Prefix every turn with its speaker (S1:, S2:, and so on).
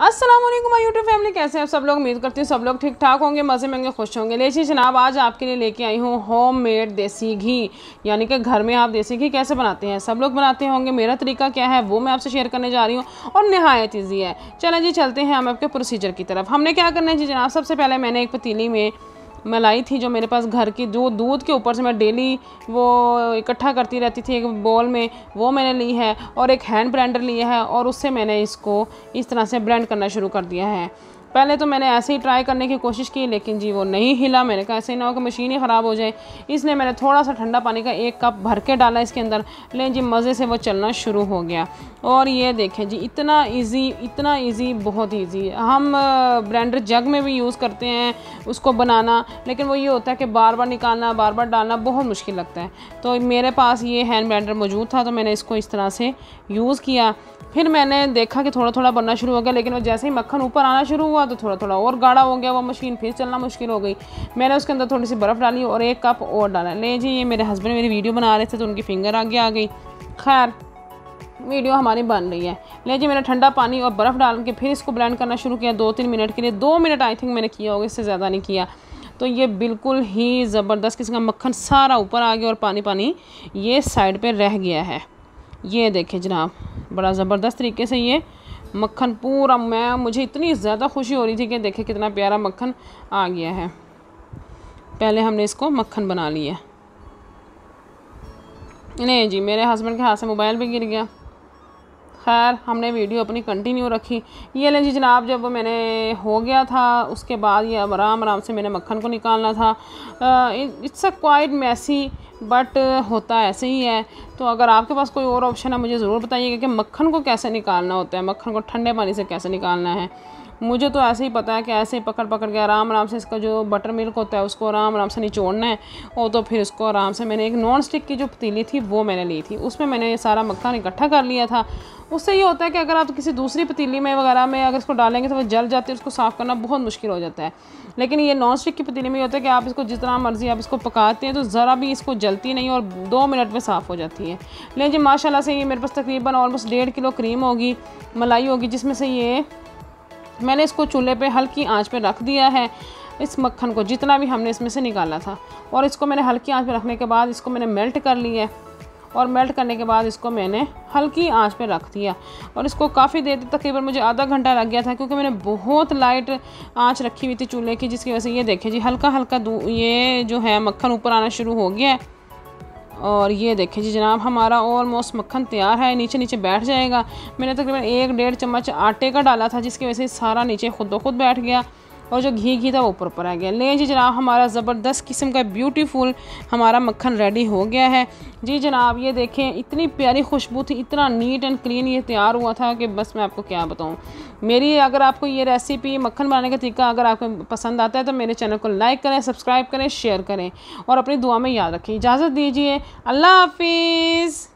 S1: अस्सलाम my YouTube family, कैसे हैं सब लोग? उम्मीद करती हूँ सब लोग ठीक ठाक होंगे, मज़े में होंगे, खुश होंगे। लेची जनाब, आज आपके लिए लेके आई हूँ होम मेड देसी घी। यानी कि घर में आप देसी घी कैसे बनाते हैं? सब लोग बनाते होंगे। मेरा तरीका क्या है, वो मैं आपसे शेयर करने जा रही हूँ। और नहायत ईजी है। चलें जी, चलते हैं हम आपके प्रोसीजर की तरफ़। हमने क्या करना है जी जनाब? सबसे पहले मैंने एक पतीली में मलाई थी जो मेरे पास घर की, जो दूध के ऊपर से मैं डेली वो इकट्ठा करती रहती थी एक बॉल में, वो मैंने ली है और एक हैंड ब्लेंडर लिया है और उससे मैंने इसको इस तरह से ब्लेंड करना शुरू कर दिया है। पहले तो मैंने ऐसे ही ट्राई करने की कोशिश की, लेकिन जी वो नहीं हिला। मैंने कहा, ऐसे ही ना हो कि मशीन ही ख़राब हो जाए। इसलिए मैंने थोड़ा सा ठंडा पानी का एक कप भर के डाला इसके अंदर। लेकिन जी, मज़े से वो चलना शुरू हो गया। और ये देखें जी, इतना इजी इतना इजी बहुत इजी हम ब्लेंडर जग में भी यूज़ करते हैं उसको बनाना, लेकिन वो ये होता है कि बार बार निकालना बार बार डालना बहुत मुश्किल लगता है। तो मेरे पास ये हैंड ब्लेंडर मौजूद था तो मैंने इसको इस तरह से यूज़ किया। फिर मैंने देखा कि थोड़ा थोड़ा बनना शुरू हो गया, लेकिन वो जैसे ही मक्खन ऊपर आना शुरू हुआ तो थोड़ा थोड़ा और गाढ़ा हो गया, वो मशीन फिर चलना मुश्किल हो गई। मैंने उसके अंदर थोड़ी सी बर्फ़ डाली और एक कप और डाला। ले जी, ये मेरे हस्बैंड मेरी वीडियो बना रहे थे तो उनकी फिंगर आगे आ गई। खैर वीडियो हमारी बन रही है। ले जी, मैंने ठंडा पानी और बर्फ़ डाल के फिर इसको ब्लेंड करना शुरू किया। दो तीन मिनट के लिए, दो मिनट आई थिंक मैंने किया होगा, इससे ज़्यादा नहीं किया। तो ये बिल्कुल ही ज़बरदस्त किसी का मक्खन सारा ऊपर आ गया और पानी पानी ये साइड पे रह गया है। ये देखें जनाब, बड़ा ज़बरदस्त तरीके से ये मक्खन पूरा, मैं, मुझे इतनी ज़्यादा खुशी हो रही थी कि देखे कितना प्यारा मक्खन आ गया है। पहले हमने इसको मक्खन बना लिया नहीं जी, मेरे हस्बैंड के हाथ से मोबाइल भी गिर गया। खैर, हमने वीडियो अपनी कंटिन्यू रखी। ये लें जी जनाब, जब मैंने हो गया था, उसके बाद ये अब आराम आराम से मैंने मक्खन को निकालना था। It's a quite messy but होता ऐसे ही है। तो अगर आपके पास कोई और ऑप्शन है, मुझे ज़रूर बताइएगा कि मक्खन को कैसे निकालना होता है, मक्खन को ठंडे पानी से कैसे निकालना है। मुझे तो ऐसे ही पता है कि ऐसे ही पकड़ पकड़ के आराम आराम से इसका जो बटर मिल्क होता है, उसको आराम आराम से निचोड़ना है और तो फिर उसको आराम से मैंने एक नॉन स्टिक की जो पतीली थी, वो मैंने ली थी। उसमें मैंने ये सारा मक्खन इकट्ठा कर लिया था। उससे ये होता है कि अगर आप किसी दूसरी पतीली में वगैरह में अगर इसको डालेंगे तो वो जल जाती है, उसको साफ़ करना बहुत मुश्किल हो जाता है। लेकिन ये नॉन स्टिक की पतीली में ये होता है कि आप इसको जितना मर्ज़ी आप इसको पकाते हैं तो ज़रा भी इसको जलती नहीं और दो मिनट में साफ़ हो जाती है। लेकिन माशाल्लाह से ये मेरे पास तकरीबन ऑलमोस्ट डेढ़ किलो क्रीम होगी, मलाई होगी, जिसमें से ये मैंने इसको चूल्हे पे हल्की आँच पे रख दिया है। इस मक्खन को जितना भी हमने इसमें से निकाला था। और इसको मैंने हल्की आँच पे रखने के बाद इसको मैंने मेल्ट कर लिया और मेल्ट करने के बाद इसको मैंने हल्की आँच पे रख दिया। और इसको काफ़ी देर तकरीबन मुझे आधा घंटा लग गया था क्योंकि मैंने बहुत लाइट आँच रखी हुई थी चूल्हे की, जिसकी वजह से ये देखें जी हल्का हल्का ये जो है मक्खन ऊपर आना शुरू हो गया है। और ये देखें जी जनाब, हमारा ऑलमोस्ट मक्खन तैयार है, नीचे नीचे बैठ जाएगा। मैंने तकरीबन एक डेढ़ चम्मच आटे का डाला था, जिसकी वजह से सारा नीचे खुद ब खुद बैठ गया। और जो घी घी था वो ऊपर ऊपर आ गया। ले जी जनाब, हमारा ज़बरदस्त किस्म का ब्यूटीफुल हमारा मक्खन रेडी हो गया है। जी जनाब, ये देखें, इतनी प्यारी खुशबू थी, इतना नीट एंड क्लीन ये तैयार हुआ था कि बस मैं आपको क्या बताऊँ। मेरी अगर आपको ये रेसिपी मक्खन बनाने का तरीका अगर आपको पसंद आता है तो मेरे चैनल को लाइक करें सब्सक्राइब करें शेयर करें और अपनी दुआ में याद रखें। इजाज़त दीजिए। अल्लाह हाफिज़।